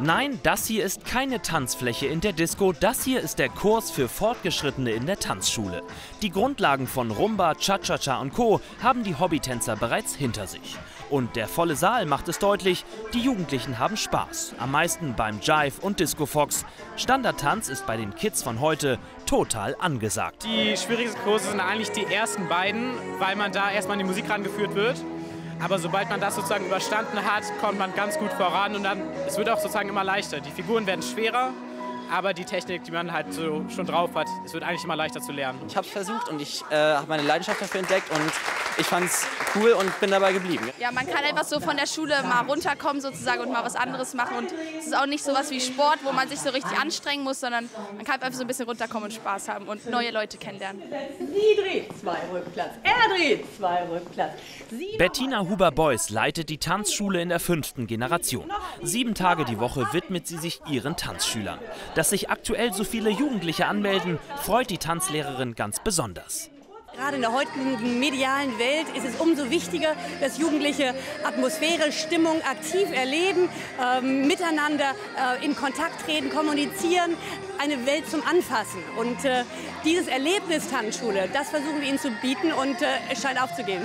Nein, das hier ist keine Tanzfläche in der Disco, das hier ist der Kurs für Fortgeschrittene in der Tanzschule. Die Grundlagen von Rumba, Cha-Cha-Cha und Co. haben die Hobbytänzer bereits hinter sich. Und der volle Saal macht es deutlich, die Jugendlichen haben Spaß. Am meisten beim Jive und Disco Fox. Standardtanz ist bei den Kids von heute total angesagt. Die schwierigsten Kurse sind eigentlich die ersten beiden, weil man da erstmal an die Musik rangeführt wird. Aber sobald man das sozusagen überstanden hat, kommt man ganz gut voran und dann, es wird auch sozusagen immer leichter. Die Figuren werden schwerer, aber die Technik, die man halt so schon drauf hat, es wird eigentlich immer leichter zu lernen. Ich habe es versucht und ich äh, habe meine Leidenschaft dafür entdeckt und ich fand es cool und bin dabei geblieben. Ja, man kann einfach so von der Schule mal runterkommen sozusagen und mal was anderes machen. Und es ist auch nicht so was wie Sport, wo man sich so richtig anstrengen muss, sondern man kann einfach so ein bisschen runterkommen und Spaß haben und neue Leute kennenlernen. Sie dreht zwei Rückplatz, er dreht zwei Rückplatz. Sie Bettina Huber-Beuys leitet die Tanzschule in der fünften Generation. Sieben Tage die Woche widmet sie sich ihren Tanzschülern. Dass sich aktuell so viele Jugendliche anmelden, freut die Tanzlehrerin ganz besonders. Gerade in der heutigen medialen Welt ist es umso wichtiger, dass Jugendliche Atmosphäre, Stimmung aktiv erleben, ähm, miteinander äh, in Kontakt treten, kommunizieren, eine Welt zum Anfassen. Und äh, dieses Erlebnis Tanzschule, das versuchen wir ihnen zu bieten und äh, es scheint aufzugehen.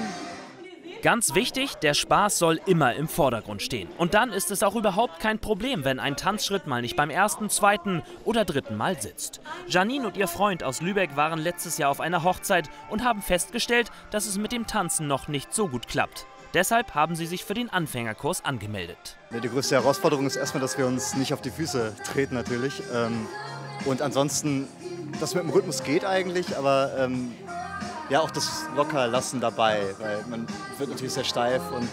Ganz wichtig, der Spaß soll immer im Vordergrund stehen. Und dann ist es auch überhaupt kein Problem, wenn ein Tanzschritt mal nicht beim ersten, zweiten oder dritten Mal sitzt. Janine und ihr Freund aus Lübeck waren letztes Jahr auf einer Hochzeit und haben festgestellt, dass es mit dem Tanzen noch nicht so gut klappt. Deshalb haben sie sich für den Anfängerkurs angemeldet. Die größte Herausforderung ist erstmal, dass wir uns nicht auf die Füße treten natürlich. Ähm, und ansonsten, das mit dem Rhythmus geht eigentlich, aber ähm, ja auch das Lockerlassen dabei, weil man wird natürlich sehr steif und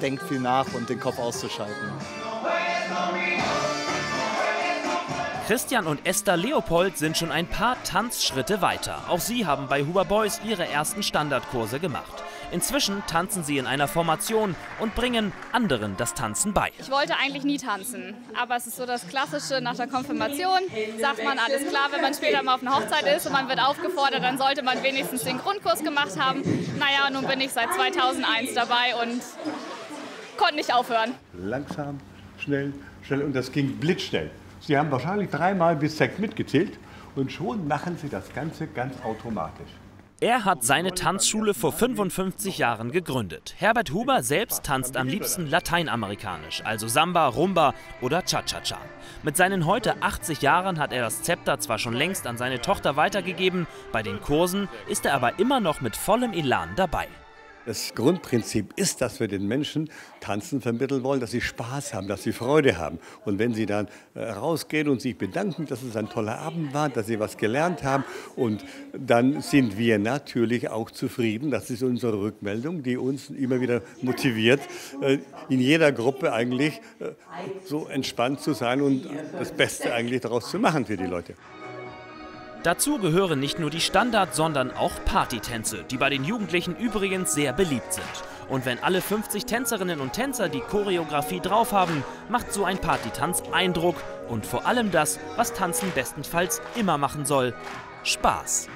denkt viel nach und den Kopf auszuschalten. Christian und Esther Leopold sind schon ein paar Tanzschritte weiter. Auch sie haben bei Huber Boys ihre ersten Standardkurse gemacht. Inzwischen tanzen sie in einer Formation und bringen anderen das Tanzen bei. Ich wollte eigentlich nie tanzen, aber es ist so das Klassische nach der Konfirmation. Sagt man alles klar, wenn man später mal auf einer Hochzeit ist und man wird aufgefordert, dann sollte man wenigstens den Grundkurs gemacht haben. Naja, nun bin ich seit 2001 dabei und konnte nicht aufhören. Langsam, schnell, schnell und das ging blitzschnell. Sie haben wahrscheinlich dreimal bis sechs mitgezählt und schon machen Sie das Ganze ganz automatisch. Er hat seine Tanzschule vor 55 Jahren gegründet. Herbert Huber selbst tanzt am liebsten lateinamerikanisch, also Samba, Rumba oder Cha-Cha-Cha. Mit seinen heute 80 Jahren hat er das Zepter zwar schon längst an seine Tochter weitergegeben, bei den Kursen ist er aber immer noch mit vollem Elan dabei. Das Grundprinzip ist, dass wir den Menschen Tanzen vermitteln wollen, dass sie Spaß haben, dass sie Freude haben. Und wenn sie dann äh, rausgehen und sich bedanken, dass es ein toller Abend war, dass sie was gelernt haben, und dann sind wir natürlich auch zufrieden. Das ist unsere Rückmeldung, die uns immer wieder motiviert, äh, in jeder Gruppe eigentlich äh, so entspannt zu sein und das Beste eigentlich daraus zu machen für die Leute. Dazu gehören nicht nur die Standard-, sondern auch Partytänze, die bei den Jugendlichen übrigens sehr beliebt sind. Und wenn alle 50 Tänzerinnen und Tänzer die Choreografie drauf haben, macht so ein Partytanz Eindruck und vor allem das, was Tanzen bestenfalls immer machen soll, Spaß.